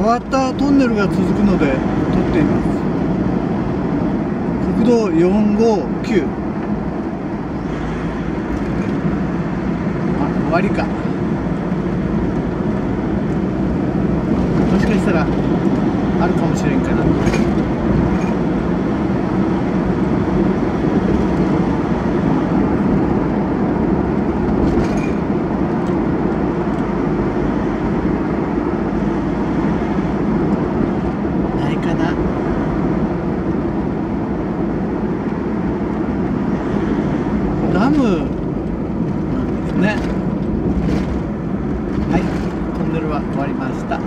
変わったトンネルが続くので撮っています。国道459あ終わりか。もしかしたらあるかもしれんかな。ムなんですね。はいトンネルは終わりました。